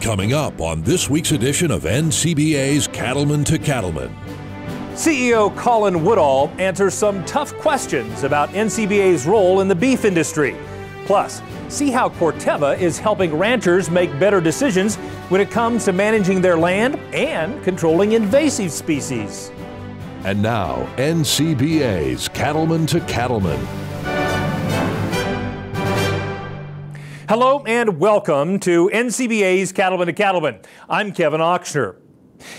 Coming up on this week's edition of NCBA's Cattlemen to Cattlemen. CEO Colin Woodall answers some tough questions about NCBA's role in the beef industry. Plus, see how Corteva is helping ranchers make better decisions when it comes to managing their land and controlling invasive species. And now, NCBA's Cattlemen to Cattlemen. Hello and welcome to NCBA's Cattlemen to Cattlemen. I'm Kevin Ochsner.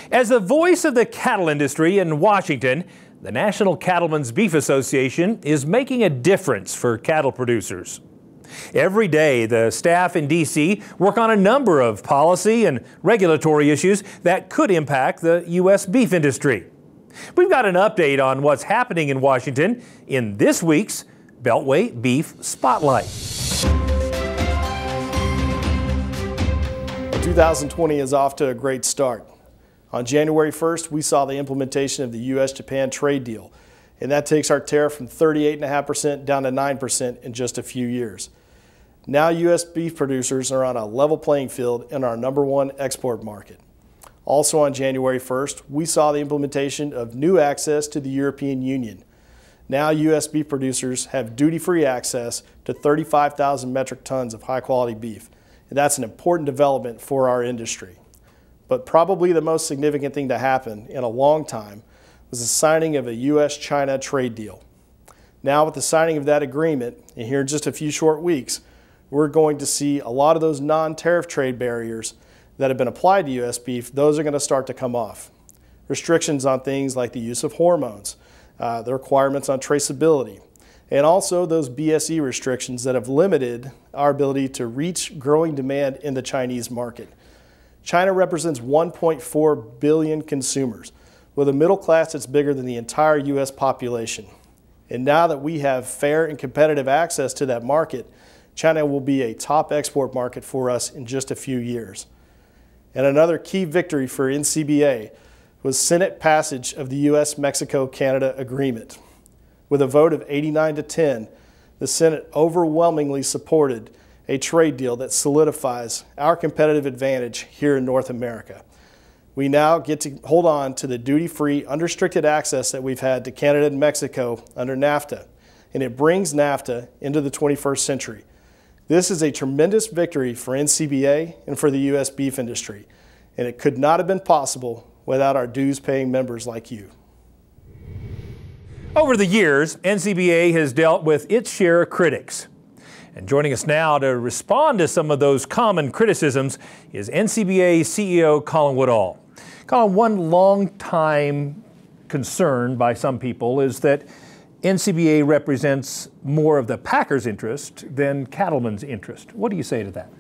As the voice of the cattle industry in Washington, the National Cattlemen's Beef Association is making a difference for cattle producers. Every day, the staff in D.C. work on a number of policy and regulatory issues that could impact the U.S. beef industry. We've got an update on what's happening in Washington in this week's Beltway Beef Spotlight. 2020 is off to a great start. On January 1st, we saw the implementation of the U.S. Japan trade deal, and that takes our tariff from 38.5% down to 9% in just a few years. Now, U.S. beef producers are on a level playing field in our number one export market. Also, on January 1st, we saw the implementation of new access to the European Union. Now, U.S. beef producers have duty free access to 35,000 metric tons of high quality beef and that's an important development for our industry. But probably the most significant thing to happen in a long time was the signing of a U.S. China trade deal. Now, with the signing of that agreement, and here in just a few short weeks, we're going to see a lot of those non tariff trade barriers that have been applied to U.S. beef, those are going to start to come off. Restrictions on things like the use of hormones, uh, the requirements on traceability, and also those BSE restrictions that have limited our ability to reach growing demand in the Chinese market. China represents 1.4 billion consumers, with a middle class that's bigger than the entire U.S. population. And now that we have fair and competitive access to that market, China will be a top export market for us in just a few years. And another key victory for NCBA was Senate passage of the U.S. Mexico Canada agreement. With a vote of 89 to 10, the Senate overwhelmingly supported a trade deal that solidifies our competitive advantage here in North America. We now get to hold on to the duty free, unrestricted access that we've had to Canada and Mexico under NAFTA, and it brings NAFTA into the 21st century. This is a tremendous victory for NCBA and for the U.S. beef industry, and it could not have been possible without our dues paying members like you. Over the years, NCBA has dealt with its share of critics. And joining us now to respond to some of those common criticisms is NCBA CEO Colin Woodall. Colin, one long-time concern by some people is that NCBA represents more of the packers' interest than cattlemen's interest. What do you say to that?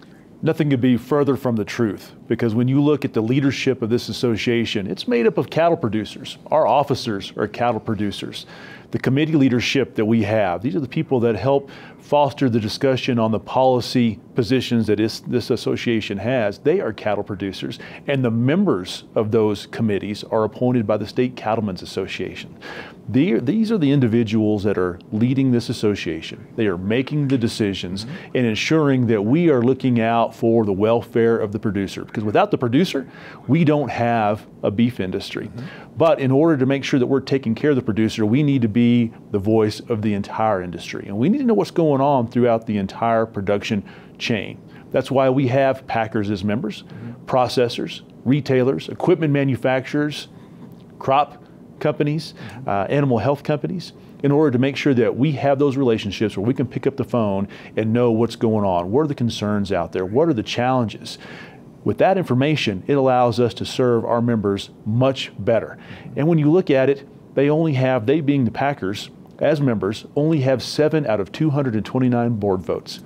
Nothing could be further from the truth because when you look at the leadership of this association, it's made up of cattle producers. Our officers are cattle producers. The committee leadership that we have, these are the people that help foster the discussion on the policy positions that is, this association has. They are cattle producers, and the members of those committees are appointed by the State Cattlemen's Association. The, these are the individuals that are leading this association. They are making the decisions mm-hmm. and ensuring that we are looking out for the welfare of the producer. Because without the producer, we don't have a beef industry. Mm-hmm. But in order to make sure that we're taking care of the producer, we need to be the voice of the entire industry. And we need to know what's going on throughout the entire production chain. That's why we have packers as members, mm-hmm. processors, retailers, equipment manufacturers, crop companies, uh, animal health companies, in order to make sure that we have those relationships where we can pick up the phone and know what's going on. What are the concerns out there? What are the challenges? With that information, it allows us to serve our members much better. And when you look at it, they only have, they being the Packers, as members, only have seven out of 229 board votes.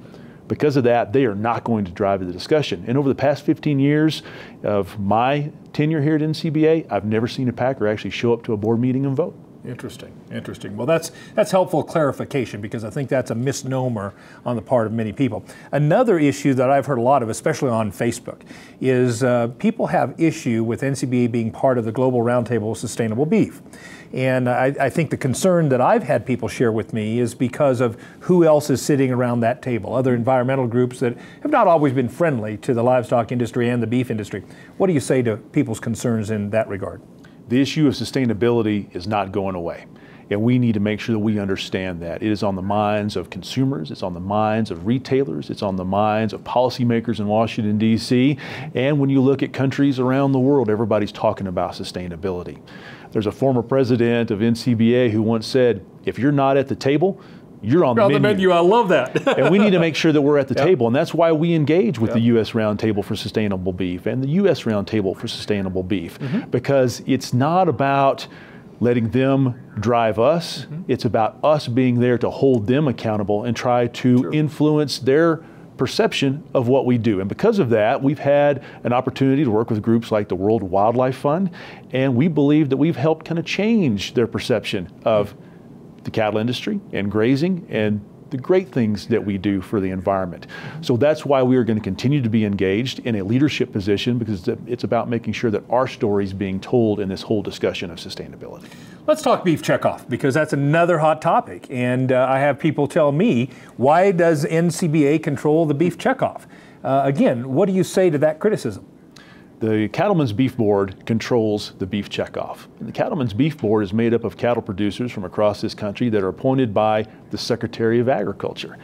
Because of that, they are not going to drive the discussion. And over the past 15 years of my tenure here at NCBA, I've never seen a Packer actually show up to a board meeting and vote. Interesting, interesting. Well, that's that's helpful clarification because I think that's a misnomer on the part of many people. Another issue that I've heard a lot of, especially on Facebook, is uh, people have issue with NCBA being part of the Global Roundtable of Sustainable Beef. And I, I, think the concern that I've had people share with me is because of who else is sitting around that table, other environmental groups that have not always been friendly to the livestock industry and the beef industry. What do you say to people's concerns in that regard? The issue of sustainability is not going away. And we need to make sure that we understand that. It is on the minds of consumers, it's on the minds of retailers, it's on the minds of policymakers in Washington, D.C. And when you look at countries around the world, everybody's talking about sustainability. There's a former president of NCBA who once said, if you're not at the table, you're on, the, on menu. the menu. I love that. and we need to make sure that we're at the yep. table. And that's why we engage with yep. the U.S. Roundtable for Sustainable Beef and the U.S. Roundtable for Sustainable Beef mm-hmm. because it's not about letting them drive us. Mm-hmm. It's about us being there to hold them accountable and try to True. influence their perception of what we do. And because of that, we've had an opportunity to work with groups like the World Wildlife Fund, and we believe that we've helped kind of change their perception of the cattle industry and grazing and the great things that we do for the environment. So that's why we are going to continue to be engaged in a leadership position because it's about making sure that our story is being told in this whole discussion of sustainability. Let's talk beef checkoff because that's another hot topic. And uh, I have people tell me, why does NCBA control the beef checkoff? Uh, again, what do you say to that criticism? The Cattlemen's Beef Board controls the beef checkoff. And the Cattlemen's Beef Board is made up of cattle producers from across this country that are appointed by the Secretary of Agriculture.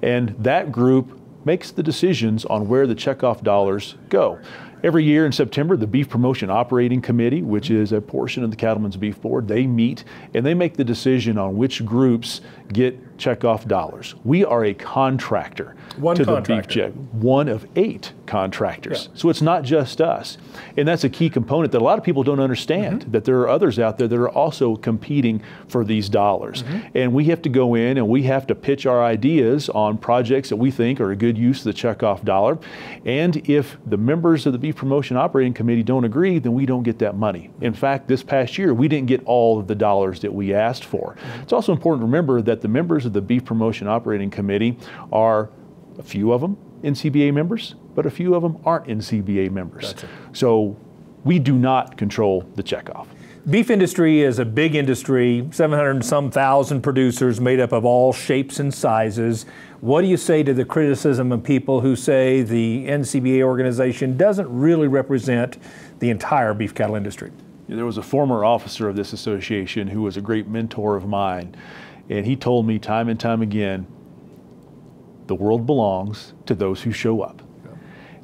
And that group makes the decisions on where the checkoff dollars go. Every year in September, the Beef Promotion Operating Committee, which is a portion of the Cattlemen's Beef Board, they meet and they make the decision on which groups get checkoff dollars. We are a contractor one to contractor. the beef check, one of eight contractors. Yeah. So it's not just us. And that's a key component that a lot of people don't understand mm-hmm. that there are others out there that are also competing for these dollars. Mm-hmm. And we have to go in and we have to pitch our ideas on projects that we think are a good use of the checkoff dollar. And if the members of the Beef Promotion Operating Committee don't agree, then we don't get that money. In fact, this past year, we didn't get all of the dollars that we asked for. Mm-hmm. It's also important to remember that the members of the Beef Promotion Operating Committee are a few of them NCBA members, but a few of them aren't NCBA members. Gotcha. So we do not control the checkoff. Beef industry is a big industry, 700 and some thousand producers made up of all shapes and sizes. What do you say to the criticism of people who say the NCBA organization doesn't really represent the entire beef cattle industry? There was a former officer of this association who was a great mentor of mine, and he told me time and time again the world belongs to those who show up.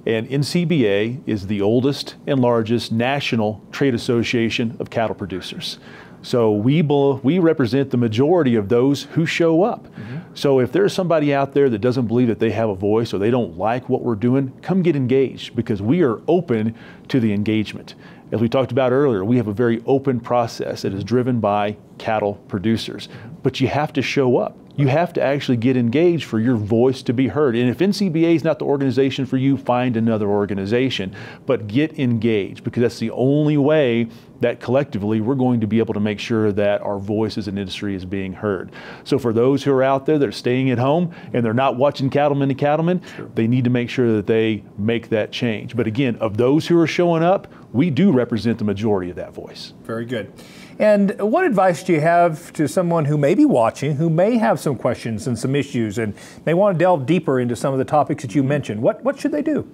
And NCBA is the oldest and largest national trade association of cattle producers. So we, we represent the majority of those who show up. Mm-hmm. So if there's somebody out there that doesn't believe that they have a voice or they don't like what we're doing, come get engaged because we are open to the engagement. As we talked about earlier, we have a very open process that is driven by cattle producers. But you have to show up. You have to actually get engaged for your voice to be heard. And if NCBA is not the organization for you, find another organization. But get engaged because that's the only way that collectively we're going to be able to make sure that our voice as an industry is being heard. So for those who are out there that are staying at home and they're not watching Cattlemen to Cattlemen, sure. they need to make sure that they make that change. But again, of those who are showing up, we do represent the majority of that voice. Very good. And what advice do you have to someone who may be watching, who may have some questions and some issues and may want to delve deeper into some of the topics that you mentioned? What, what should they do?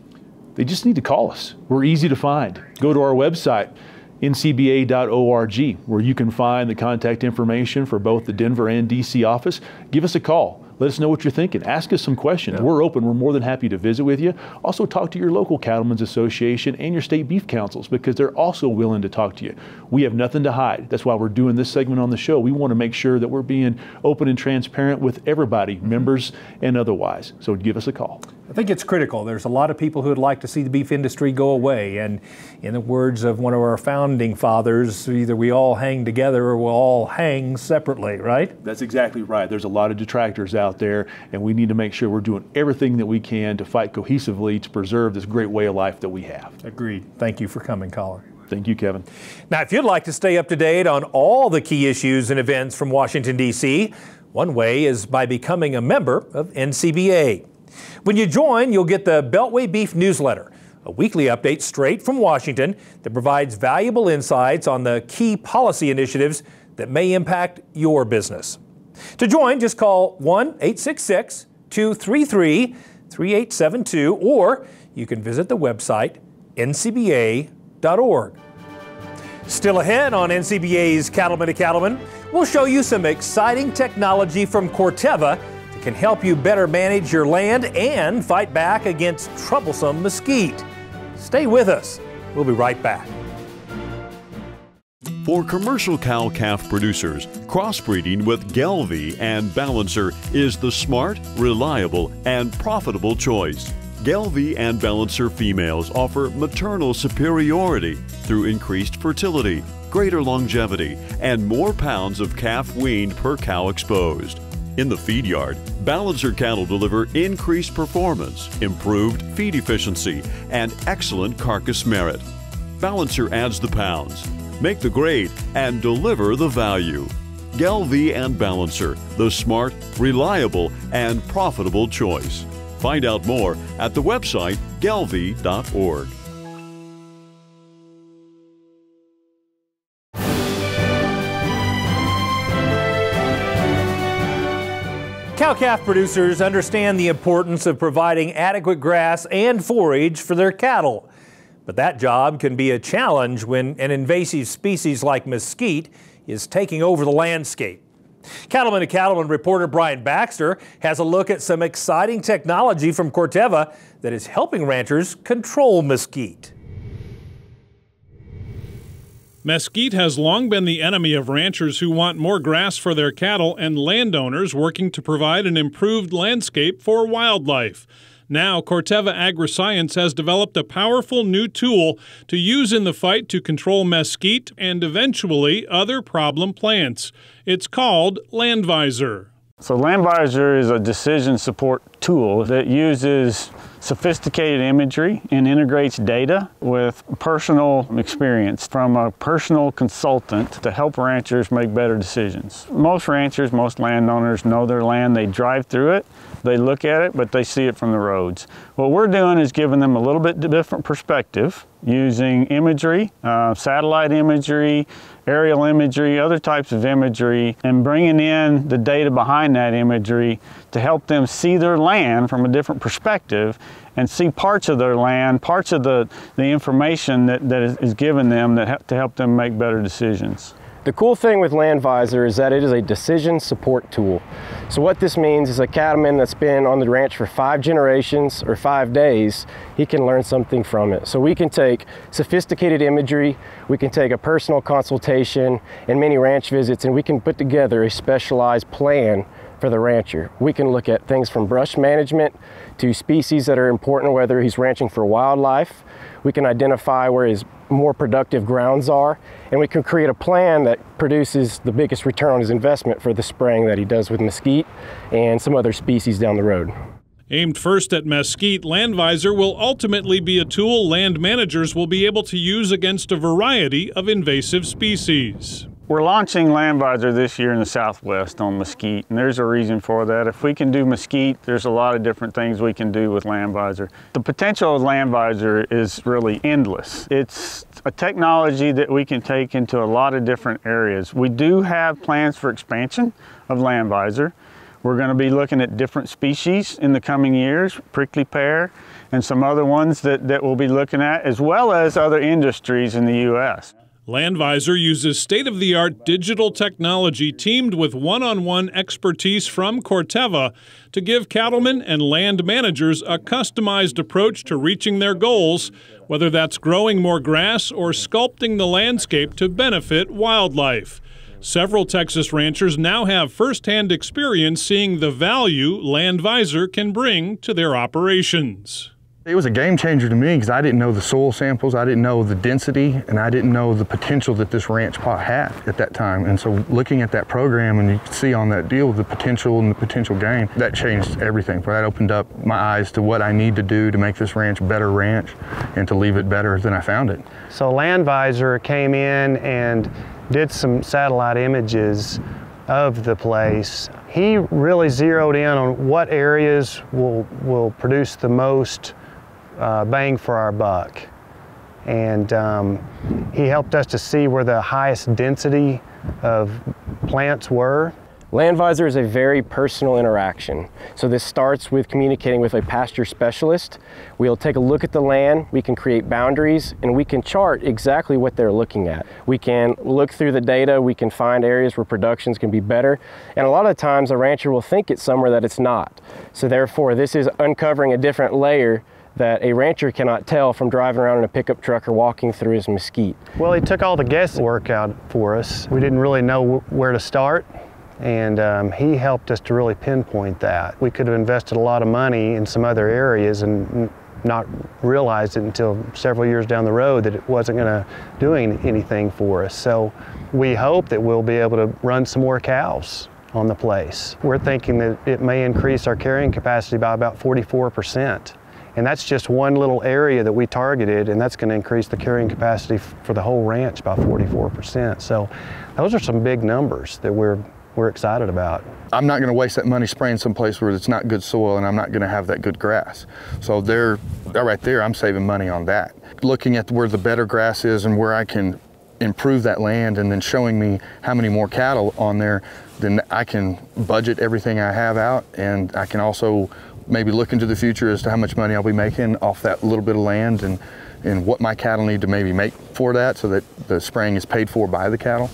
They just need to call us. We're easy to find. Go to our website, ncba.org, where you can find the contact information for both the Denver and DC office. Give us a call. Let us know what you're thinking. Ask us some questions. Yeah. We're open. We're more than happy to visit with you. Also, talk to your local Cattlemen's Association and your state beef councils because they're also willing to talk to you. We have nothing to hide. That's why we're doing this segment on the show. We want to make sure that we're being open and transparent with everybody, mm-hmm. members and otherwise. So give us a call. I think it's critical. There's a lot of people who would like to see the beef industry go away. And in the words of one of our founding fathers, either we all hang together or we'll all hang separately, right? That's exactly right. There's a lot of detractors out there, and we need to make sure we're doing everything that we can to fight cohesively to preserve this great way of life that we have. Agreed. Thank you for coming, Colin. Thank you, Kevin. Now, if you'd like to stay up to date on all the key issues and events from Washington, D.C., one way is by becoming a member of NCBA. When you join, you'll get the Beltway Beef newsletter, a weekly update straight from Washington that provides valuable insights on the key policy initiatives that may impact your business. To join, just call 1 866 233 3872 or you can visit the website ncba.org. Still ahead on NCBA's Cattlemen to Cattlemen, we'll show you some exciting technology from Corteva can help you better manage your land and fight back against troublesome mesquite. Stay with us. We'll be right back. For commercial cow calf producers, crossbreeding with Gelbvieh and Balancer is the smart, reliable, and profitable choice. Gelbvieh and Balancer females offer maternal superiority through increased fertility, greater longevity, and more pounds of calf weaned per cow exposed. In the feed yard, Balancer cattle deliver increased performance, improved feed efficiency, and excellent carcass merit. Balancer adds the pounds, make the grade, and deliver the value. Gelbvieh and Balancer, the smart, reliable, and profitable choice. Find out more at the website gelbvieh.org. Cow-calf producers understand the importance of providing adequate grass and forage for their cattle. But that job can be a challenge when an invasive species like mesquite is taking over the landscape. Cattlemen to Cattlemen reporter Brian Baxter has a look at some exciting technology from Corteva that is helping ranchers control mesquite. Mesquite has long been the enemy of ranchers who want more grass for their cattle and landowners working to provide an improved landscape for wildlife. Now, Corteva AgriScience has developed a powerful new tool to use in the fight to control mesquite and eventually other problem plants. It's called LandVisor. So LandVisor is a decision support tool that uses sophisticated imagery and integrates data with personal experience from a personal consultant to help ranchers make better decisions. Most ranchers, most landowners know their land, they drive through it, they look at it, but they see it from the roads. What we're doing is giving them a little bit different perspective using imagery, uh, satellite imagery, aerial imagery, other types of imagery, and bringing in the data behind that imagery to help them see their land from a different perspective and see parts of their land, parts of the, the information that, that is, given them that to help them make better decisions. The cool thing with LandVisor is that it is a decision support tool. So what this means is a cattleman that's been on the ranch for five generations or five days, he can learn something from it. So we can take sophisticated imagery, we can take a personal consultation and many ranch visits and we can put together a specialized plan for the rancher. We can look at things from brush management to species that are important, whether he's ranching for wildlife. We can identify where his more productive grounds are, and we can create a plan that produces the biggest return on his investment for the spraying that he does with mesquite and some other species down the road. Aimed first at mesquite, LandVisor will ultimately be a tool land managers will be able to use against a variety of invasive species. We're launching LandVisor this year in the Southwest on mesquite, and there's a reason for that. If we can do mesquite, there's a lot of different things we can do with LandVisor. The potential of LandVisor is really endless. It's a technology that we can take into a lot of different areas. We do have plans for expansion of LandVisor. We're going to be looking at different species in the coming years, prickly pear, and some other ones that, that we'll be looking at, as well as other industries in the U.S. LandVisor uses state of the art digital technology teamed with one on one expertise from Corteva to give cattlemen and land managers a customized approach to reaching their goals, whether that's growing more grass or sculpting the landscape to benefit wildlife. Several Texas ranchers now have firsthand experience seeing the value LandVisor can bring to their operations. It was a game changer to me because I didn't know the soil samples, I didn't know the density, and I didn't know the potential that this ranch pot had at that time. And so looking at that program and you could see on that deal the potential and the potential gain, that changed everything. That opened up my eyes to what I need to do to make this ranch better ranch and to leave it better than I found it. So LandVisor came in and did some satellite images of the place. He really zeroed in on what areas will, will produce the most uh, bang for our buck. And um, he helped us to see where the highest density of plants were LandVisor is a very personal interaction. So this starts with communicating with a pasture specialist. We'll take a look at the land, we can create boundaries, and we can chart exactly what they're looking at. We can look through the data, we can find areas where productions can be better, and a lot of times a rancher will think it's somewhere that it's not. So therefore, this is uncovering a different layer that a rancher cannot tell from driving around in a pickup truck or walking through his mesquite. Well, he took all the guesswork out for us. We didn't really know where to start and um, he helped us to really pinpoint that. We could have invested a lot of money in some other areas and not realized it until several years down the road that it wasn't going to do anything for us. So we hope that we'll be able to run some more cows on the place. We're thinking that it may increase our carrying capacity by about 44%. And that's just one little area that we targeted, and that's going to increase the carrying capacity for the whole ranch by 44%. So those are some big numbers that we're we're excited about. I'm not going to waste that money spraying someplace where it's not good soil and I'm not going to have that good grass. So there, right there, I'm saving money on that. Looking at where the better grass is and where I can improve that land and then showing me how many more cattle on there, then I can budget everything I have out and I can also maybe look into the future as to how much money I'll be making off that little bit of land and, and what my cattle need to maybe make for that so that the spraying is paid for by the cattle.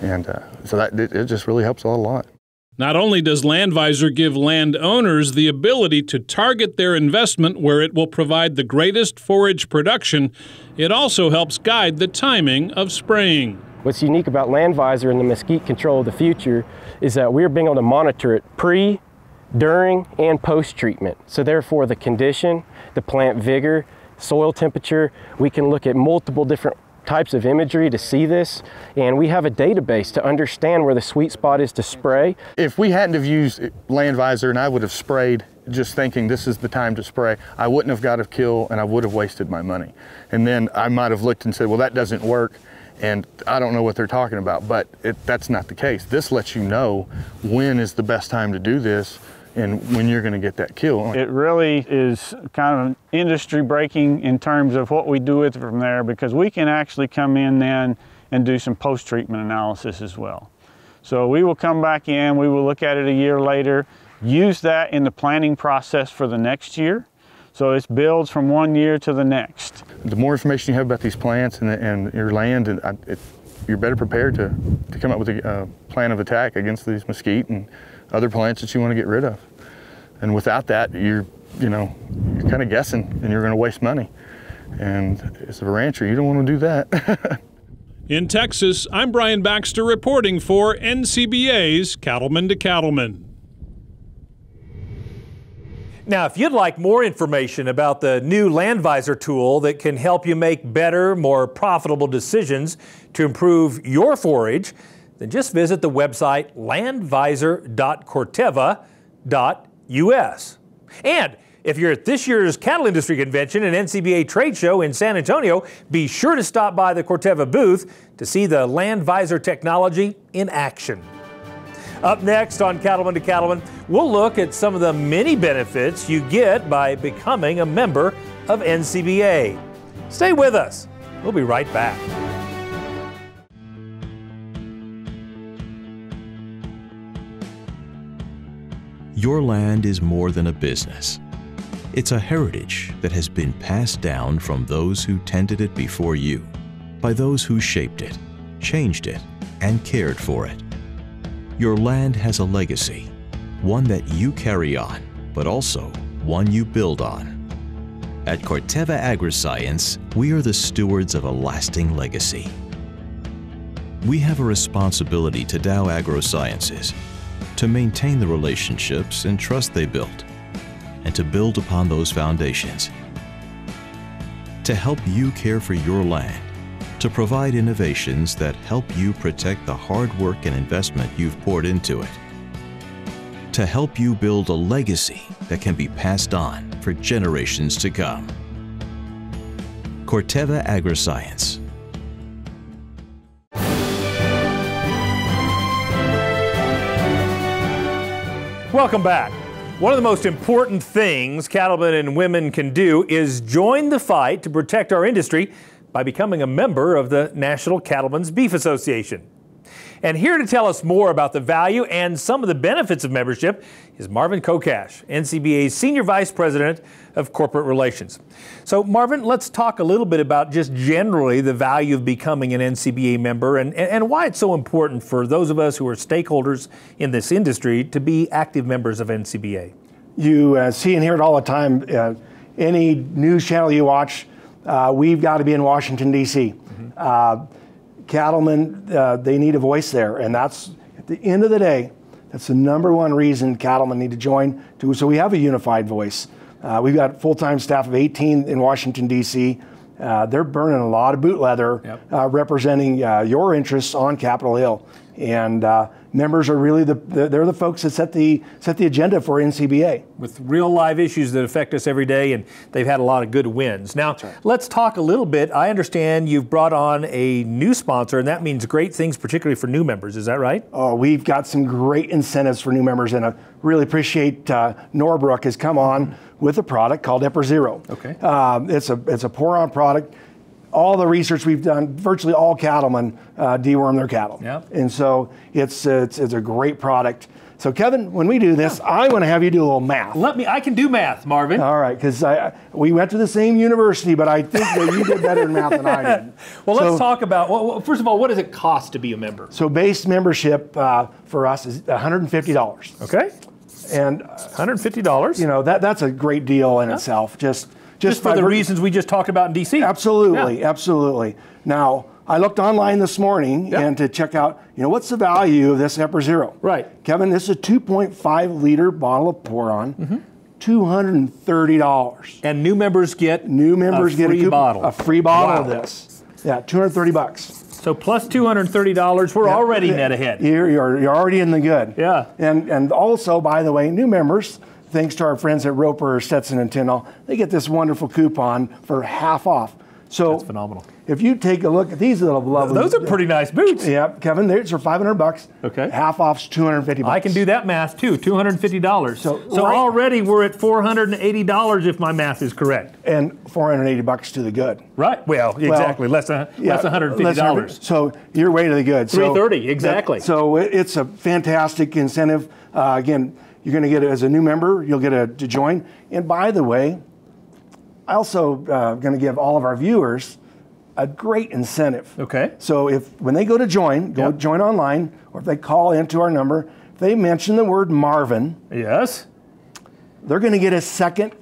And uh, so that it, it just really helps a lot. Not only does LandVisor give landowners the ability to target their investment where it will provide the greatest forage production, it also helps guide the timing of spraying. What's unique about LandVisor and the mesquite control of the future is that we're being able to monitor it pre, during, and post treatment. So therefore the condition, the plant vigor, soil temperature, we can look at multiple different types of imagery to see this and we have a database to understand where the sweet spot is to spray. If we hadn't have used LandVisor and I would have sprayed just thinking this is the time to spray, I wouldn't have got a kill and I would have wasted my money. And then I might have looked and said, well, that doesn't work and I don't know what they're talking about, but it, that's not the case. This lets you know when is the best time to do this and when you're going to get that kill. It really is kind of industry breaking in terms of what we do with it from there because we can actually come in then and do some post-treatment analysis as well. So we will come back in, we will look at it a year later, use that in the planning process for the next year. So it builds from one year to the next. The more information you have about these plants and, and your land, and it, you're better prepared to, to come up with a uh, plan of attack against these mesquite and other plants that you want to get rid of. And without that, you're, you know, you're kind of guessing and you're going to waste money. And as a rancher, you don't want to do that. In Texas, I'm Brian Baxter reporting for NCBA's Cattlemen to Cattlemen. Now, if you'd like more information about the new LandVisor tool that can help you make better, more profitable decisions to improve your forage, then just visit the website landvisor.corteva.us. And if you're at this year's Cattle Industry Convention and NCBA Trade Show in San Antonio, be sure to stop by the Corteva booth to see the LandVisor technology in action. Up next on Cattlemen to Cattlemen, we'll look at some of the many benefits you get by becoming a member of NCBA. Stay with us. We'll be right back. Your land is more than a business. It's a heritage that has been passed down from those who tended it before you, by those who shaped it, changed it, and cared for it. Your land has a legacy, one that you carry on, but also one you build on. At Corteva Agriscience, we are the stewards of a lasting legacy. We have a responsibility to Dow AgroSciences to maintain the relationships and trust they built, and to build upon those foundations to help you care for your land, to provide innovations that help you protect the hard work and investment you've poured into it, to help you build a legacy that can be passed on for generations to come. Corteva Agriscience. Welcome back. One of the most important things cattlemen and women can do is join the fight to protect our industry by becoming a member of the National Cattlemen's Beef Association. And here to tell us more about the value and some of the benefits of membership is Marvin Kokash, NCBA's Senior Vice President of Corporate Relations. So, Marvin, let's talk a little bit about just generally the value of becoming an NCBA member and, and why it's so important for those of us who are stakeholders in this industry to be active members of NCBA. You uh, see and hear it all the time. Uh, any news channel you watch, uh, we've got to be in Washington, D.C. Mm-hmm cattlemen, uh, they need a voice there. And that's, at the end of the day, that's the number one reason cattlemen need to join. To, so we have a unified voice. Uh, we've got full-time staff of 18 in Washington, D.C. Uh, they're burning a lot of boot leather yep. Uh, representing uh, your interests on Capitol Hill. And uh, members are really the, they're the folks that set the set the agenda for NCBA with real live issues that affect us every day, and they've had a lot of good wins. Now, right. let's talk a little bit. I understand you've brought on a new sponsor, and that means great things, particularly for new members. Is that right? Oh, we've got some great incentives for new members, and I really appreciate uh, Norbrook has come on with a product called Eprizero. Okay, um, it's a it's a pour-on product all the research we've done, virtually all cattlemen uh, deworm their cattle. Yep. And so it's, uh, it's, it's, a great product. So Kevin, when we do this, I want to have you do a little math. Let me. I can do math, Marvin. All right, because we went to the same university, but I think that you did better in math than I did. well, so, let's talk about. Well, first of all, what does it cost to be a member? So base membership uh, for us is $150. Okay. And $150. You know that that's a great deal in yeah. itself. Just just, for the reasons we just talked about in DC. Absolutely, yeah. absolutely. Now, I looked online this morning and to check out, you know, what's the value of this Eprizero? Right. Kevin, this is a 2.5 liter bottle of Pour-On. Mm-hmm. $230. And new members get new members a get free a, bottle. A free bottle wow. of this. Yeah, 230 bucks. So plus $230, we're yeah. already net ahead. You're, you're, you're already in the good. Yeah. And and also, by the way, new members, thanks to our friends at Roper, Stetson, and Tyndall, they get this wonderful coupon for half off. So That's phenomenal. If you take a look at these little lovely, those are pretty nice boots. Yep, Kevin, these are 500 bucks. Okay. Half off's 250 bucks. I can do that math too. 250 dollars. So, so right. already we're at 480 dollars if my math is correct. And 480 bucks to the good. Right. Well, exactly. Well, less than yeah, less 150 dollars. So you're way to the good. 330 so, exactly. So it's a fantastic incentive. Uh, again you're going to get it as a new member. You'll get a, to join. And by the way, I also uh, going to give all of our viewers a great incentive. Okay. So if when they go to join, go yep. join online, or if they call into our number, if they mention the word Marvin. Yes. They're going to get a second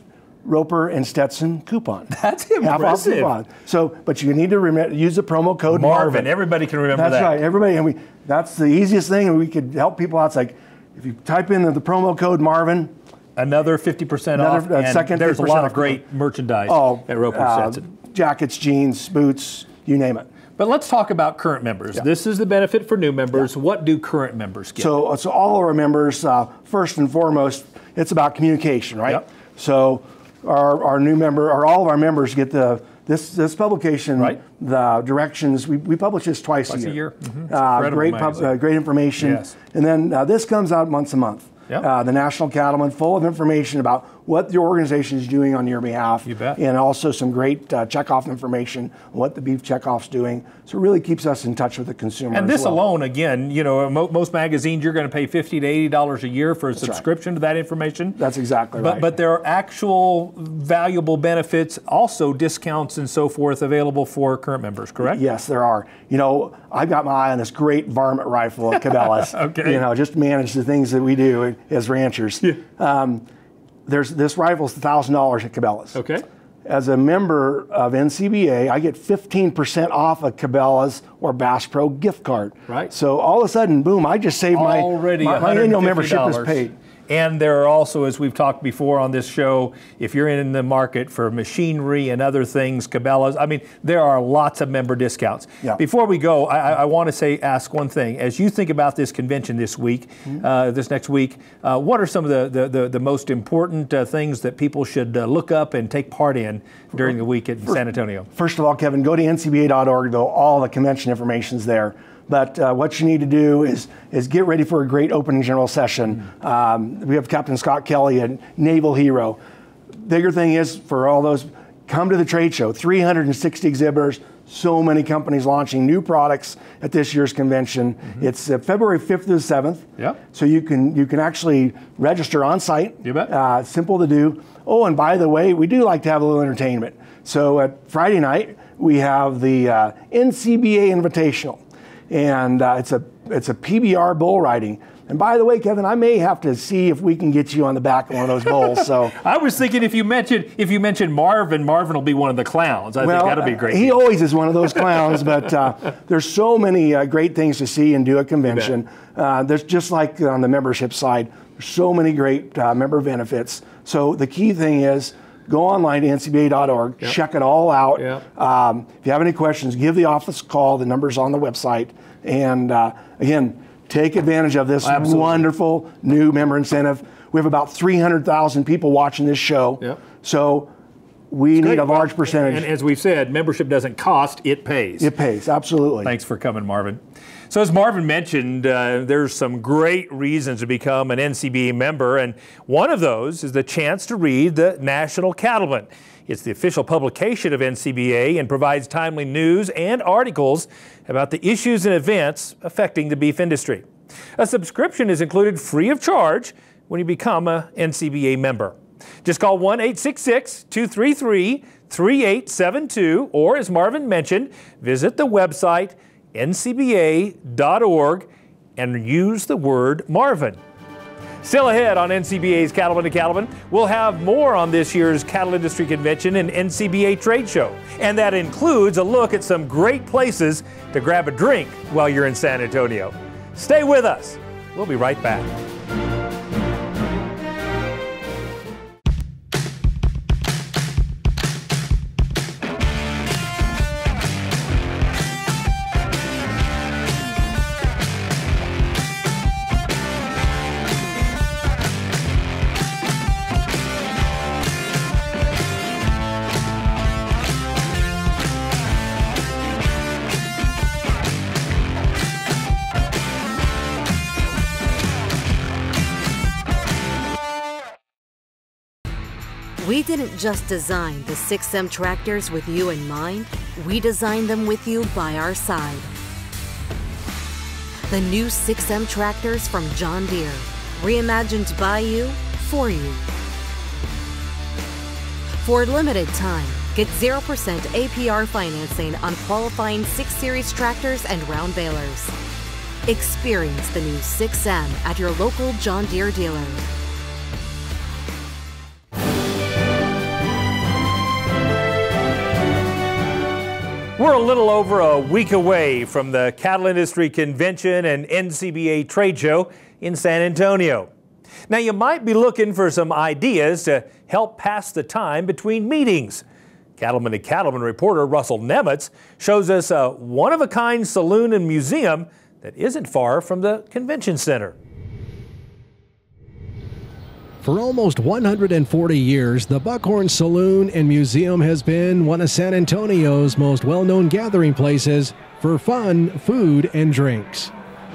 Roper and Stetson coupon. That's impressive. coupon. So, but you need to rem- use the promo code Marvin. Marvin. Everybody can remember that's that. That's right. Everybody, and we that's the easiest thing, and we could help people out. It's like if you type in the promo code Marvin, another 50% off. Uh, second there's a lot of great merchandise oh, at Roper uh, Jackets, jeans, boots, you name it. But let's talk about current members. Yeah. This is the benefit for new members. Yeah. What do current members get? So, so all our members, uh, first and foremost, it's about communication, right? Yep. So our, our new member, or all of our members get the this this publication, right. the directions, we, we publish this twice, twice a year. A year. Mm-hmm. Uh, great, pub, uh, great information. Yes. And then uh, this comes out once a month. Yep. Uh, the National Cattleman, full of information about what your organization is doing on your behalf. You bet. And also some great uh, checkoff information what the beef checkoff's doing. So it really keeps us in touch with the consumer. And this well. alone, again, you know, mo- most magazines you're going to pay fifty to eighty dollars a year for a That's subscription right. to that information. That's exactly but, right. But there are actual valuable benefits, also discounts and so forth, available for current members. Correct? Yes, there are. You know, I've got my eye on this great varmint rifle at Cabela's. okay. You know, just manage the things that we do as ranchers. Yeah. Um, there's this rifle's thousand dollars at Cabela's. Okay. As a member of NCBA, I get 15% off a Cabela's or Bass Pro gift card. Right. So all of a sudden, boom! I just saved my already my, my annual membership is paid. And there are also, as we've talked before on this show, if you're in the market for machinery and other things, Cabela's, I mean, there are lots of member discounts. Yeah. Before we go, I, I want to say, ask one thing. As you think about this convention this week, Mm-hmm. uh, this next week, uh, what are some of the, the, the, the most important uh, things that people should uh, look up and take part in during the week in San Antonio? First of all, Kevin, go to ncba.org, though all the convention information is there. But uh, what you need to do is, is get ready for a great opening general session. Um, we have Captain Scott Kelly, a naval hero. Bigger thing is for all those, come to the trade show. 360 exhibitors, so many companies launching new products at this year's convention. It's uh, February 5th to the 7th. Yep. So you can you can actually register on site. You bet. Uh, simple to do. Oh, and by the way, we do like to have a little entertainment. So at Friday night we have the uh, NCBA Invitational, and uh, it's a it's a PBR bull riding. And by the way, Kevin, I may have to see if we can get you on the back of one of those bulls. So. I was thinking if you mentioned if you mentioned Marvin, Marvin will be one of the clowns. I think that'll be great. He always is one of those clowns, but uh, there's so many uh, great things to see and do at convention. Uh, there's just like on the membership side, there's so many great uh, member benefits. So the key thing is go online to ncba.org, check it all out. Yep. Um, if you have any questions, give the office a call. The number's on the website. And uh, again, take advantage of this Absolutely. wonderful new member incentive. We have about 300,000 people watching this show. Yep. So we need Great. a large percentage. And as we've said, membership doesn't cost; it pays. It pays, absolutely. Thanks for coming, Marvin. So, as Marvin mentioned, uh, there's some great reasons to become an NCBA member, and one of those is the chance to read the National Cattleman. It's the official publication of NCBA and provides timely news and articles about the issues and events affecting the beef industry. A subscription is included free of charge when you become a NCBA member. Just call 1 866 233 3872, or as Marvin mentioned, visit the website ncba.org and use the word Marvin. Still ahead on NCBA's Cattlemen to Cattlemen, we'll have more on this year's Cattle Industry Convention and NCBA Trade Show. And that includes a look at some great places to grab a drink while you're in San Antonio. Stay with us. We'll be right back. Didn't just design the 6M tractors with you in mind, we designed them with you by our side. The new 6M tractors from John Deere, reimagined by you, for you. For a limited time, get 0% APR financing on qualifying 6 Series tractors and round balers. Experience the new 6M at your local John Deere dealer. We're a little over a week away from the Cattle Industry Convention and NCBA Trade Show in San Antonio. Now, you might be looking for some ideas to help pass the time between meetings. Cattlemen to Cattlemen reporter Russell Nemitz shows us a one of a kind saloon and museum that isn't far from the convention center. For almost 140 years, the Buckhorn Saloon and Museum has been one of San Antonio's most well known gathering places for fun, food, and drinks.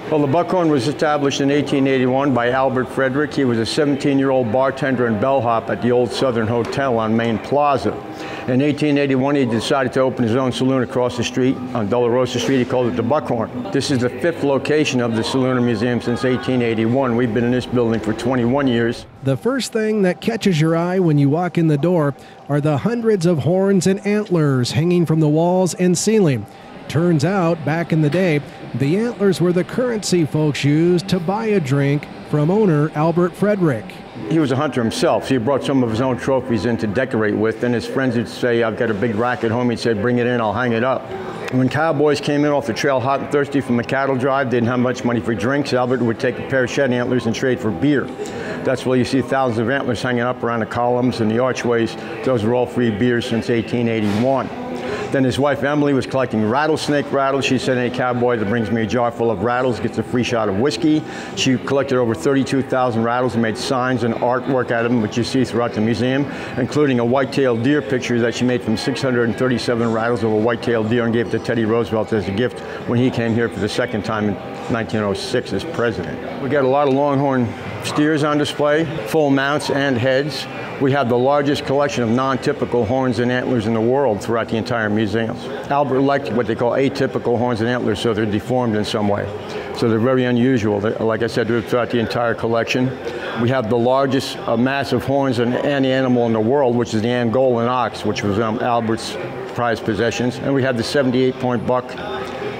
Well, the Buckhorn was established in 1881 by Albert Friedrich. He was a 17-year-old bartender and bellhop at the Old Southern Hotel on Main Plaza. In 1881, he decided to open his own saloon across the street on Dolorosa Street. He called it the Buckhorn. This is the fifth location of the Saloon and Museum since 1881. We've been in this building for 21 years. The first thing that catches your eye when you walk in the door are the hundreds of horns and antlers hanging from the walls and ceiling. Turns out, back in the day, the antlers were the currency folks used to buy a drink from owner Albert Friedrich. He was a hunter himself, so he brought some of his own trophies in to decorate with. Then his friends would say, I've got a big rack at home. He'd say, bring it in, I'll hang it up. When cowboys came in off the trail hot and thirsty from a cattle drive, didn't have much money for drinks, Albert would take a pair of shed antlers and trade for beer. That's why you see thousands of antlers hanging up around the columns and the archways. Those are all free beers since 1881. Then his wife Emily was collecting rattlesnake rattles. She said, any cowboy that brings me a jar full of rattles gets a free shot of whiskey. She collected over 32,000 rattles and made signs and artwork out of them, which you see throughout the museum, including a white-tailed deer picture that she made from 637 rattles of a white-tailed deer and gave to Teddy Roosevelt as a gift when he came here for the second time in 1906 as president. We got a lot of longhorn steers on display, full mounts and heads. We have the largest collection of non-typical horns and antlers in the world throughout the entire museum. Albert liked what they call atypical horns and antlers, so they're deformed in some way. So they're very unusual. Like I said, throughout the entire collection. We have the largest uh, mass of horns in any animal in the world, which is the Angolan ox, which was um, Albert's prized possessions. And we have the 78-point buck,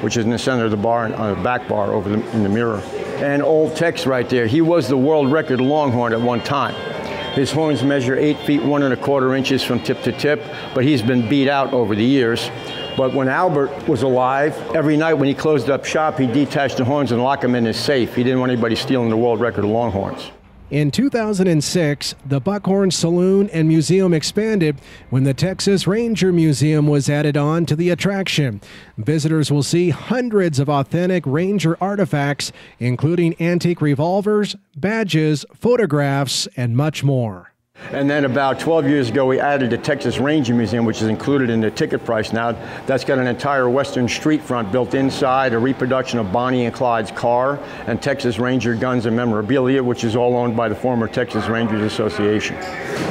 which is in the center of the bar, on the back bar over the, in the mirror. And old Tex right there, he was the world record longhorn at one time. His horns measure eight feet one and a quarter inches from tip to tip, but he's been beat out over the years. But when Albert was alive, every night when he closed up shop, he detached the horns and locked them in his safe. He didn't want anybody stealing the world record of longhorns. In 2006, the Buckhorn Saloon and Museum expanded when the Texas Ranger Museum was added on to the attraction. Visitors will see hundreds of authentic Ranger artifacts, including antique revolvers, badges, photographs, and much more. And then about 12 years ago, we added the Texas Ranger Museum, which is included in the ticket price now. That's got an entire western street front built inside, a reproduction of Bonnie and Clyde's car, and Texas Ranger guns and memorabilia, which is all owned by the former Texas Rangers Association.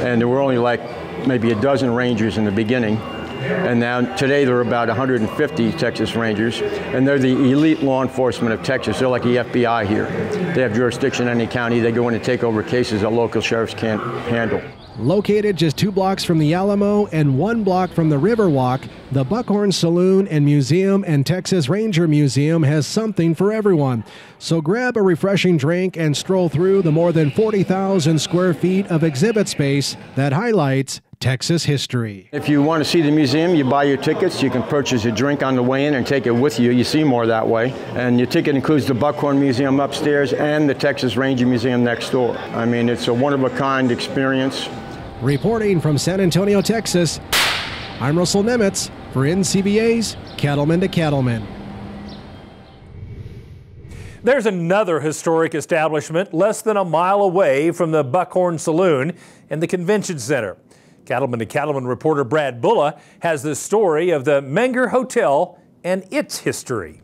And there were only like maybe a dozen Rangers in the beginning. And now today there are about 150 Texas Rangers, and they're the elite law enforcement of Texas. They're like the FBI here. They have jurisdiction in any county. They go in and take over cases that local sheriffs can't handle. Located just two blocks from the Alamo and one block from the Riverwalk, the Buckhorn Saloon and Museum and Texas Ranger Museum has something for everyone. So grab a refreshing drink and stroll through the more than 40,000 square feet of exhibit space that highlights Texas history. If you want to see the museum, you buy your tickets. You can purchase a drink on the way in and take it with you. You see more that way. And your ticket includes the Buckhorn Museum upstairs and the Texas Ranger Museum next door. I mean, it's a one of a kind experience. Reporting from San Antonio, Texas, I'm Russell Nemitz for NCBA's Cattlemen to Cattlemen. There's another historic establishment less than a mile away from the Buckhorn Saloon and the Convention Center. Cattlemen to Cattlemen reporter Brad Bulla has the story of the Menger Hotel and its history.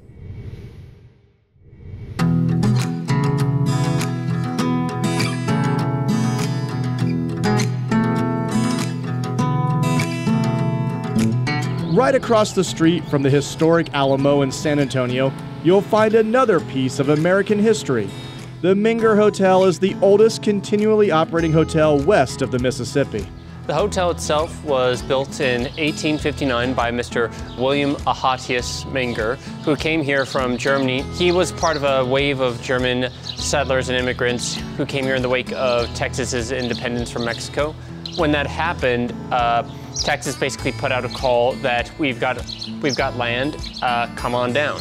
Right across the street from the historic Alamo in San Antonio, you'll find another piece of American history. The Menger Hotel is the oldest continually operating hotel west of the Mississippi. The hotel itself was built in 1859 by Mr. William Achatius Menger, who came here from Germany. He was part of a wave of German settlers and immigrants who came here in the wake of Texas's independence from Mexico. When that happened, uh, Texas basically put out a call that we've got, we've got land, uh, come on down.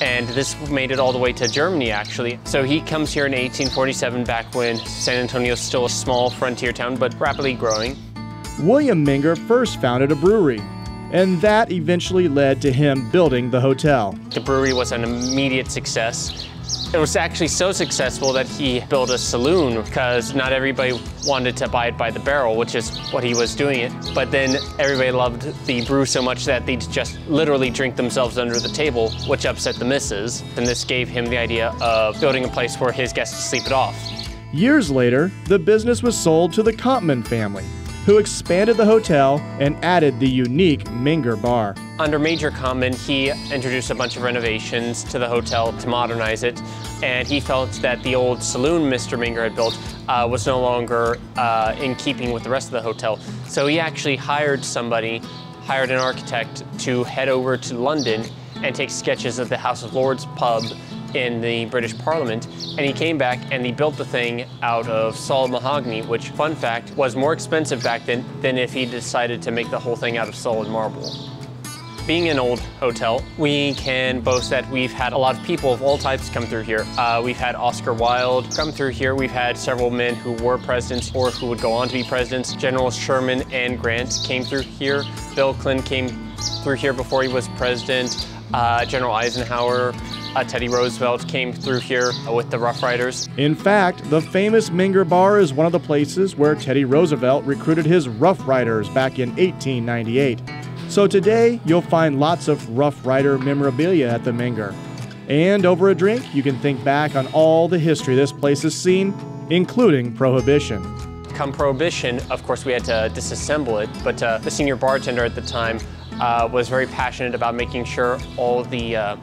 And this made it all the way to Germany, actually. So he comes here in 1847, back when San Antonio is still a small frontier town, but rapidly growing. William Menger first founded a brewery, and that eventually led to him building the hotel. The brewery was an immediate success. It was actually so successful that he built a saloon because not everybody wanted to buy it by the barrel, which is what he was doing it. But then everybody loved the brew so much that they'd just literally drink themselves under the table, which upset the missus. And this gave him the idea of building a place for his guests to sleep it off. Years later, the business was sold to the Compton family, who expanded the hotel and added the unique Menger Bar. Under Major Compton, he introduced a bunch of renovations to the hotel to modernize it, and he felt that the old saloon Mr. Menger had built uh, was no longer uh, in keeping with the rest of the hotel. So he actually hired somebody, hired an architect to head over to London and take sketches of the House of Lords pub in the British Parliament, and he came back and he built the thing out of solid mahogany, which, fun fact, was more expensive back then than if he decided to make the whole thing out of solid marble. Being an old hotel, we can boast that we've had a lot of people of all types come through here. Uh, we've had Oscar Wilde come through here. We've had several men who were presidents or who would go on to be presidents. Generals Sherman and Grant came through here. Bill Clinton came through here before he was president. Uh, General Eisenhower, uh, Teddy Roosevelt came through here with the Rough Riders. In fact, the famous Menger Bar is one of the places where Teddy Roosevelt recruited his Rough Riders back in 1898. So today, you'll find lots of Rough Rider memorabilia at the Menger. And over a drink, you can think back on all the history this place has seen, including Prohibition. Come Prohibition, of course, we had to disassemble it, but uh, the senior bartender at the time uh, was very passionate about making sure all the uh,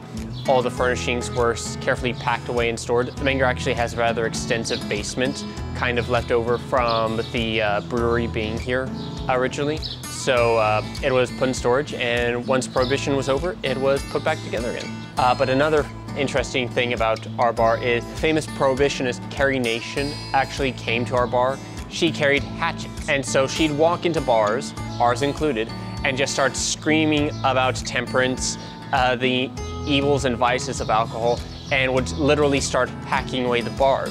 all the furnishings were carefully packed away and stored. The Menger actually has a rather extensive basement, kind of left over from the uh, brewery being here originally. So uh, it was put in storage, and once Prohibition was over, it was put back together again. Uh, but another interesting thing about our bar is famous prohibitionist Carrie Nation actually came to our bar. She carried hatchets, and so she'd walk into bars, ours included, and just start screaming about temperance, uh, the evils and vices of alcohol, and would literally start hacking away the bar.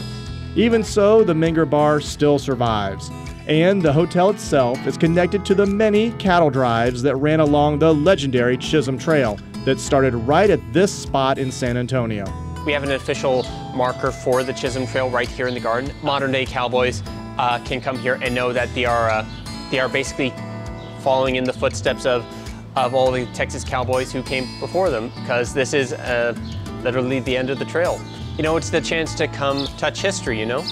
Even so, the Menger Bar still survives. And the hotel itself is connected to the many cattle drives that ran along the legendary Chisholm Trail that started right at this spot in San Antonio. We have an official marker for the Chisholm Trail right here in the garden. Modern day cowboys uh, can come here and know that they are, uh, they are basically following in the footsteps of, of all the Texas cowboys who came before them because this is uh, literally the end of the trail. You know, it's the chance to come touch history, you know?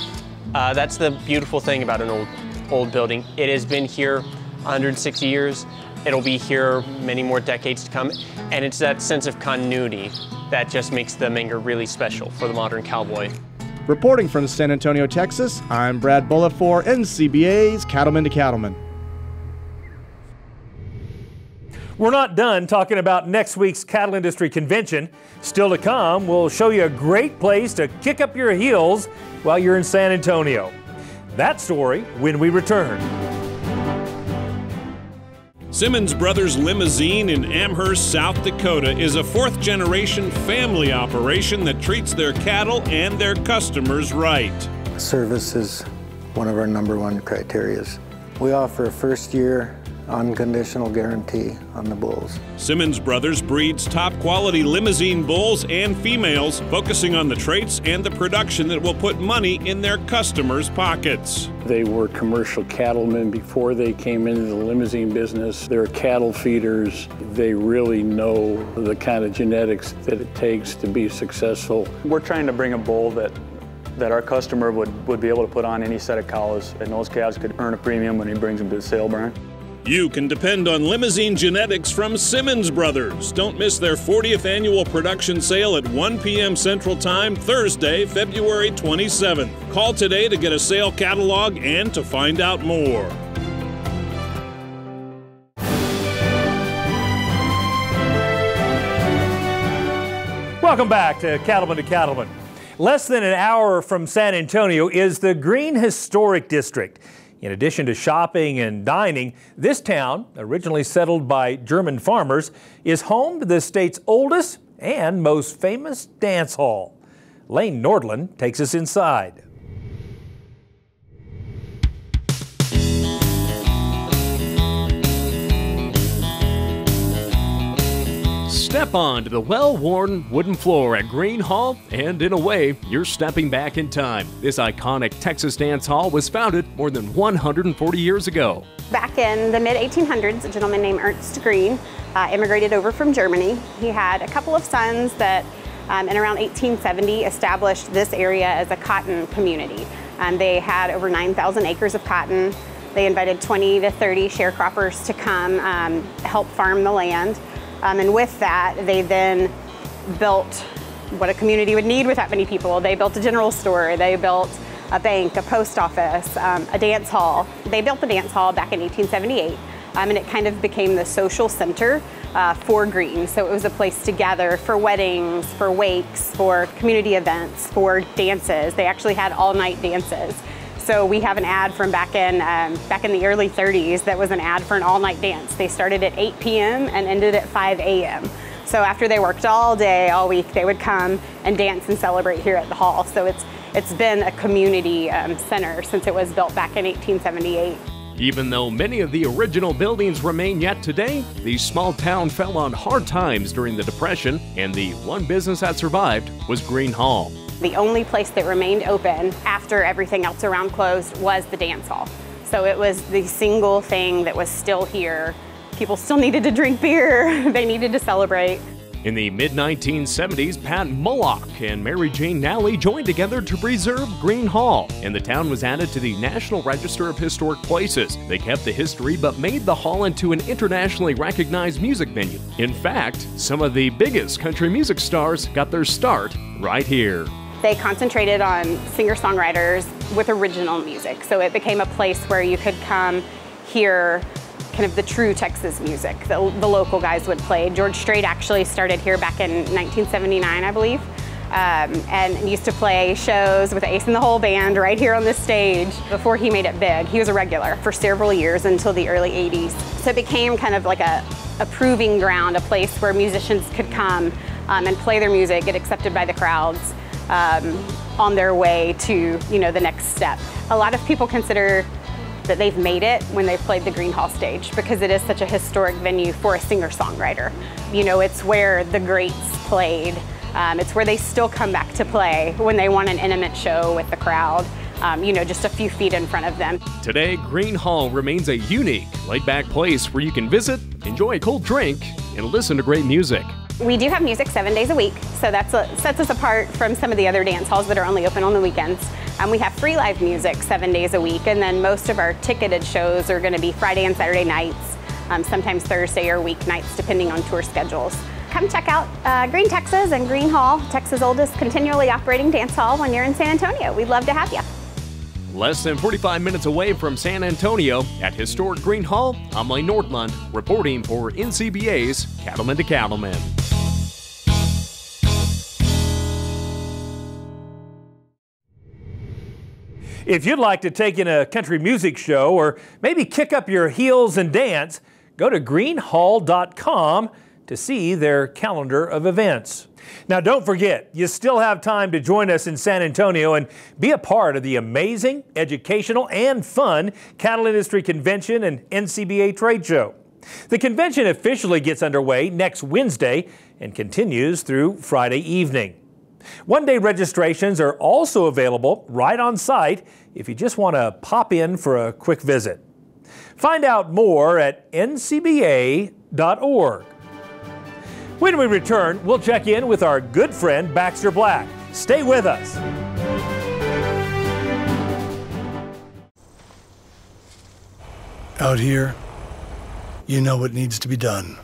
Uh, that's the beautiful thing about an old, old building. It has been here 160 years. It'll be here many more decades to come. And it's that sense of continuity that just makes the Menger really special for the modern cowboy. Reporting from San Antonio, Texas, I'm Brad Bullough for NCBA's Cattlemen to Cattlemen. We're not done talking about next week's cattle industry convention. Still to come, we'll show you a great place to kick up your heels while you're in San Antonio. That story when we return. Simmons Brothers Limousin in Amherst, South Dakota is a fourth generation family operation that treats their cattle and their customers right. Service is one of our number one criterias. We offer a first year unconditional guarantee on the bulls. Simmons Brothers breeds top quality Limousin bulls and females, focusing on the traits and the production that will put money in their customers' pockets. They were commercial cattlemen before they came into the Limousin business. They're cattle feeders. They really know the kind of genetics that it takes to be successful. We're trying to bring a bull that that our customer would, would be able to put on any set of cows, and those calves could earn a premium when he brings them to the sale barn. You can depend on Limousin genetics from Simmons Brothers. Don't miss their 40th annual production sale at 1 p.m. Central Time, Thursday, February 27th. Call today to get a sale catalog and to find out more. Welcome back to Cattlemen to Cattlemen. Less than an hour from San Antonio is the Gruene Historic District. In addition to shopping and dining, this town, originally settled by German farmers, is home to the state's oldest and most famous dance hall. Lane Nordland takes us inside. Step onto the well worn wooden floor at Gruene Hall, and in a way, you're stepping back in time. This iconic Texas dance hall was founded more than 140 years ago. Back in the mid 1800s, a gentleman named Ernst Gruene uh, immigrated over from Germany. He had a couple of sons that, um, in around 1870, established this area as a cotton community. Um, they had over 9,000 acres of cotton. They invited 20 to 30 sharecroppers to come um, help farm the land. Um, and with that, they then built what a community would need with that many people. They built a general store, they built a bank, a post office, um, a dance hall. They built the dance hall back in 1878, um, and it kind of became the social center uh, for Gruene. So it was a place to gather for weddings, for wakes, for community events, for dances. They actually had all night dances. So we have an ad from back in um, back in the early 30s that was an ad for an all-night dance. They started at 8 p.m. and ended at 5 a.m. So after they worked all day, all week, they would come and dance and celebrate here at the hall. So it's it's been a community um, center since it was built back in 1878. Even though many of the original buildings remain yet today, the small town fell on hard times during the Depression, and the one business that survived was Gruene Hall. The only place that remained open after everything else around closed was the dance hall. So it was the single thing that was still here. People still needed to drink beer, they needed to celebrate. In the mid 1970s, Pat Molak and Mary Jane Nally joined together to preserve Gruene Hall, and the town was added to the National Register of Historic Places. They kept the history but made the hall into an internationally recognized music venue. In fact, some of the biggest country music stars got their start right here. They concentrated on singer songwriters with original music, so it became a place where you could come hear kind of the true Texas music that the local guys would play. George Strait actually started here back in 1979, I believe, um, and used to play shows with Ace in the Hole band right here on this stage before he made it big. He was a regular for several years until the early 80s. So it became kind of like a, a proving ground, a place where musicians could come um, and play their music, get accepted by the crowds. Um, on their way to you know the next step. A lot of people consider that they've made it when they've played the Gruene Hall stage because it is such a historic venue for a singer-songwriter. You know, it's where the greats played. Um, it's where they still come back to play when they want an intimate show with the crowd. Um, you know, just a few feet in front of them. Today, Gruene Hall remains a unique, laid back place where you can visit, enjoy a cold drink, and listen to great music. We do have music seven days a week, so that sets us apart from some of the other dance halls that are only open on the weekends. Um, we have free live music seven days a week, and then most of our ticketed shows are going to be Friday and Saturday nights, um, sometimes Thursday or weeknights, depending on tour schedules. Come check out uh, Gruene Texas and Gruene Hall, Texas' oldest continually operating dance hall when you're in San Antonio. We'd love to have you. Less than 45 minutes away from San Antonio at historic Gruene Hall, I'm Lane Nordlund reporting for NCBA's Cattlemen to Cattlemen. If you'd like to take in a country music show or maybe kick up your heels and dance, go to gruenehall.com to see their calendar of events. Now, don't forget, you still have time to join us in San Antonio and be a part of the amazing, educational, and fun Cattle Industry Convention and NCBA Trade Show. The convention officially gets underway next Wednesday and continues through Friday evening. One day registrations are also available right on site if you just want to pop in for a quick visit. Find out more at ncba.org. When we return, we'll check in with our good friend Baxter Black. Stay with us. Out here, you know what needs to be done,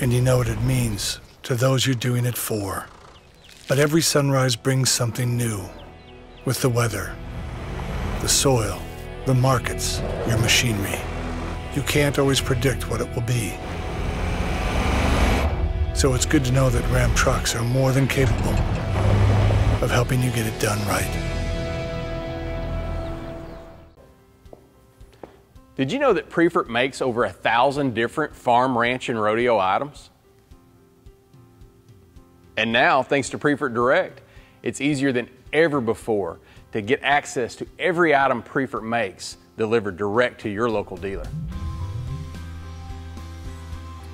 and you know what it means to those you're doing it for. But every sunrise brings something new with the weather, the soil, the markets, your machinery. You can't always predict what it will be. So it's good to know that Ram trucks are more than capable of helping you get it done right. Did you know that Priefert makes over a thousand different farm, ranch, and rodeo items? And now, thanks to Priefert Direct, it's easier than ever before to get access to every item Priefert makes delivered direct to your local dealer.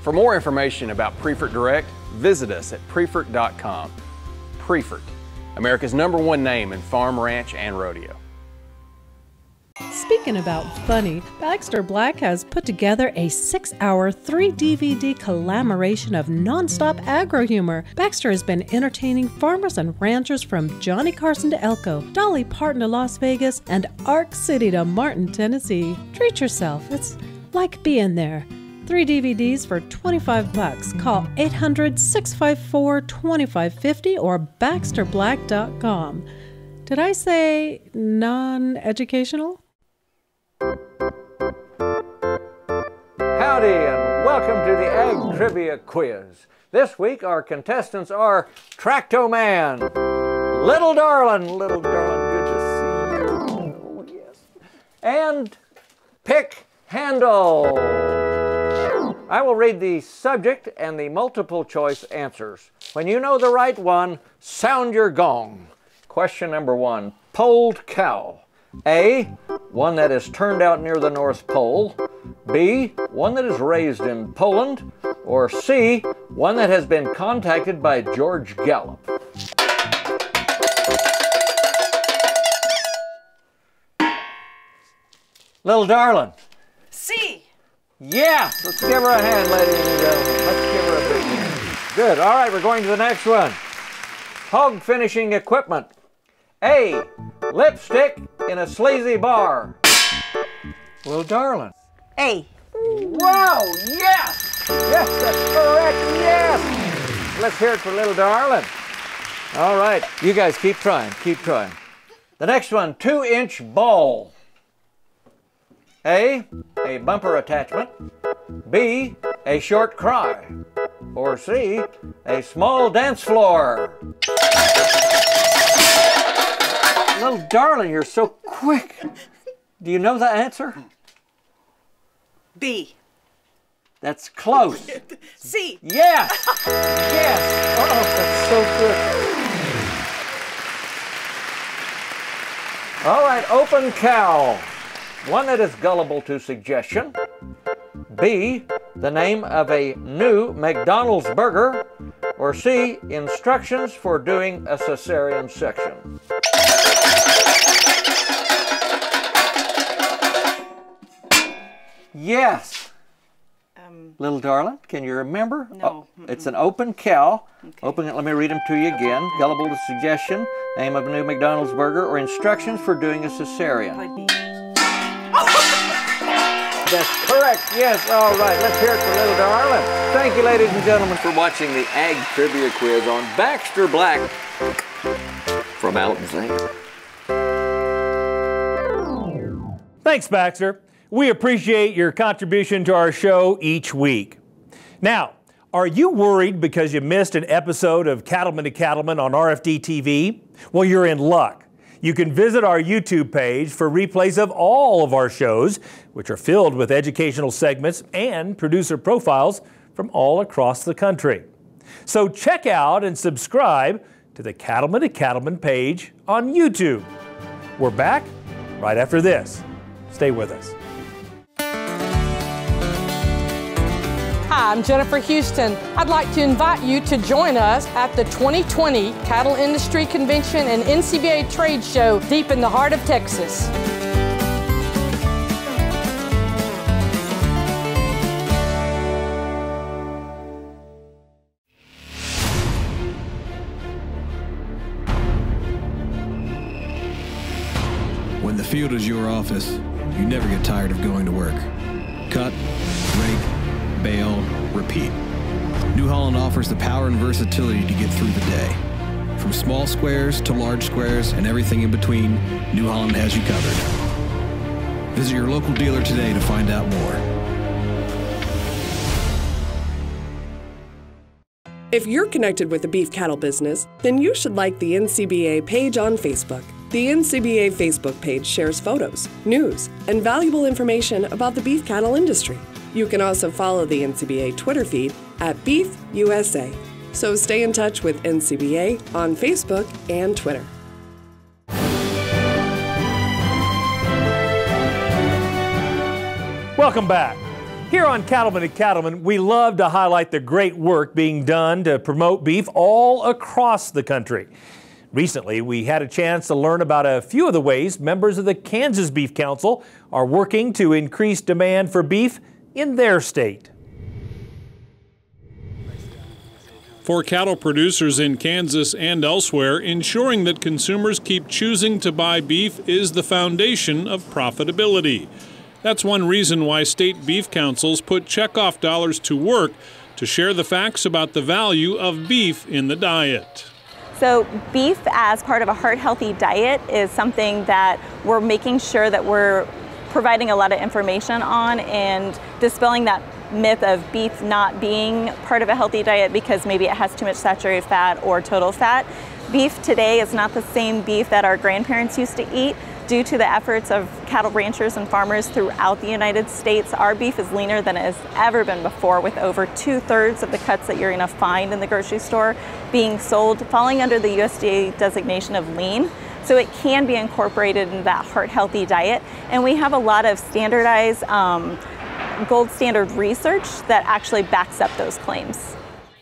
For more information about Priefert Direct, visit us at Priefert.com. Priefert, America's number one name in farm, ranch, and rodeo. Speaking about funny, Baxter Black has put together a six hour, three DVD collaboration of nonstop agro humor. Baxter has been entertaining farmers and ranchers from Johnny Carson to Elko, Dolly Parton to Las Vegas, and Ark City to Martin, Tennessee. Treat yourself, it's like being there. Three DVDs for 25 bucks. Call 800 654 2550 or BaxterBlack.com. Did I say non educational? Howdy, and welcome to the Ag Trivia Quiz. This week, our contestants are Tracto Man, Little Darlin', Little Darlin', good to see you. Oh, yes. and pick handle. I will read the subject and the multiple choice answers. When you know the right one, sound your gong. Question number one Polled cow. A. One that is turned out near the North Pole. B. One that is raised in Poland. Or C. One that has been contacted by George Gallup. Little darling. C. Yes! Let's give her a hand, ladies and gentlemen. Let's give her a big hand. Good. All right, we're going to the next one. Hog finishing equipment. A. Lipstick in a sleazy bar. Well, darling. A. Wow! Yes! Yes, that's correct. Yes! Let's hear it for little darling. All right, you guys keep trying. Keep trying. The next one, two-inch ball. A, a bumper attachment. B, a short cry. Or C, a small dance floor. Little darling, you're so quick. Do you know the answer? B. That's close. C. Yes! yes! Oh, that's so good. All right, open cow. One that is gullible to suggestion. B, the name of a new McDonald's burger. Or C, instructions for doing a cesarean section. Yes. Um, Little darling, can you remember? No. Oh, it's an open cow. Okay. Open it, let me read them to you again. Gullible to suggestion, name of a new McDonald's burger, or instructions for doing a cesarean. That's correct. Yes. All right. Let's hear it for little darling. Thank you, ladies and gentlemen, for watching the Ag Trivia Quiz on Baxter Black from Alexander. Thanks, Baxter. We appreciate your contribution to our show each week. Now, are you worried because you missed an episode of Cattlemen to Cattlemen on RFD TV? Well, you're in luck. You can visit our YouTube page for replays of all of our shows, which are filled with educational segments and producer profiles from all across the country. So check out and subscribe to the Cattlemen to Cattlemen page on YouTube. We're back right after this. Stay with us. Hi, I'm Jennifer Houston. I'd like to invite you to join us at the 2020 Cattle Industry Convention and NCBA Trade Show deep in the heart of Texas. Field is your office, you never get tired of going to work. Cut, rake, bale, repeat. New Holland offers the power and versatility to get through the day. From small squares to large squares and everything in between, New Holland has you covered. Visit your local dealer today to find out more. If you're connected with the beef cattle business, then you should like the NCBA page on Facebook. The NCBA Facebook page shares photos, news, and valuable information about the beef cattle industry. You can also follow the NCBA Twitter feed at Beef USA. So stay in touch with NCBA on Facebook and Twitter. Welcome back. Here on Cattleman and Cattleman, we love to highlight the great work being done to promote beef all across the country. Recently, we had a chance to learn about a few of the ways members of the Kansas Beef Council are working to increase demand for beef in their state. For cattle producers in Kansas and elsewhere, ensuring that consumers keep choosing to buy beef is the foundation of profitability. That's one reason why state beef councils put checkoff dollars to work to share the facts about the value of beef in the diet. So, beef as part of a heart healthy diet is something that we're making sure that we're providing a lot of information on and dispelling that myth of beef not being part of a healthy diet because maybe it has too much saturated fat or total fat. Beef today is not the same beef that our grandparents used to eat. Due to the efforts of cattle ranchers and farmers throughout the United States, our beef is leaner than it has ever been before, with over two thirds of the cuts that you're going to find in the grocery store being sold, falling under the USDA designation of lean. So it can be incorporated into that heart healthy diet. And we have a lot of standardized um, gold standard research that actually backs up those claims.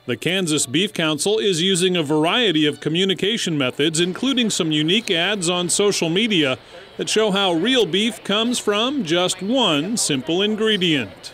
The Kansas Beef Council is using a variety of communication methods, including some unique ads on social media that show how real beef comes from just one simple ingredient.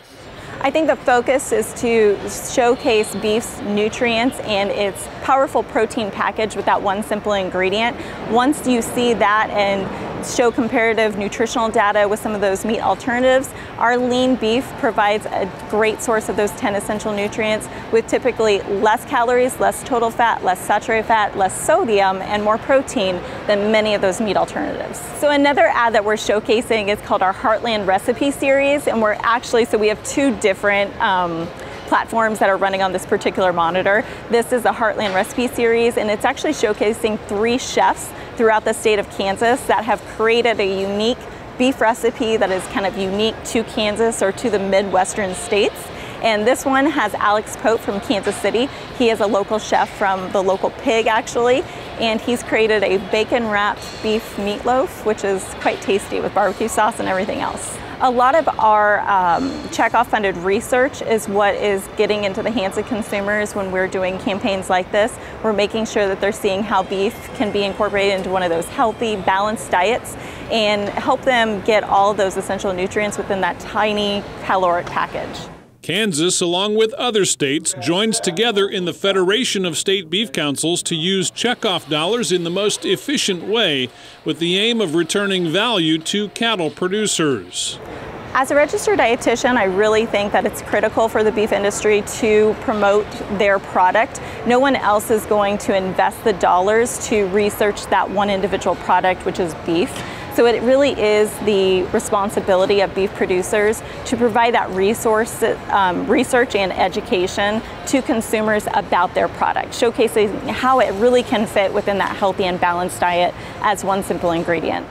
I think the focus is to showcase beef's nutrients and its powerful protein package with that one simple ingredient. Once you see that and show comparative nutritional data with some of those meat alternatives. Our lean beef provides a great source of those 10 essential nutrients with typically less calories, less total fat, less saturated fat, less sodium, and more protein than many of those meat alternatives. So another ad that we're showcasing is called our Heartland Recipe Series, and we're actually, so we have two different um, platforms that are running on this particular monitor. This is the Heartland Recipe Series, and it's actually showcasing three chefs throughout the state of Kansas that have created a unique beef recipe that is kind of unique to Kansas or to the Midwestern states. And this one has Alex Pope from Kansas City. He is a local chef from the local pig, actually, and he's created a bacon wrapped beef meatloaf, which is quite tasty with barbecue sauce and everything else. A lot of our um, checkoff funded research is what is getting into the hands of consumers when we're doing campaigns like this. We're making sure that they're seeing how beef can be incorporated into one of those healthy, balanced diets and help them get all those essential nutrients within that tiny caloric package. Kansas, along with other states, joins together in the Federation of State Beef Councils to use checkoff dollars in the most efficient way with the aim of returning value to cattle producers. As a registered dietitian, I really think that it's critical for the beef industry to promote their product. No one else is going to invest the dollars to research that one individual product, which is beef. So it really is the responsibility of beef producers to provide that resource, um, research and education to consumers about their product, showcasing how it really can fit within that healthy and balanced diet as one simple ingredient.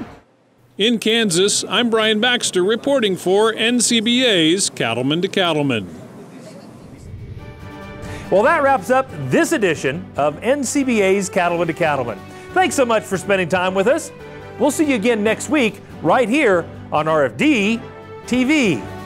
In Kansas, I'm Brian Baxter reporting for NCBA's Cattlemen to Cattlemen. Well, that wraps up this edition of NCBA's Cattlemen to Cattlemen. Thanks so much for spending time with us. We'll see you again next week right here on RFD TV.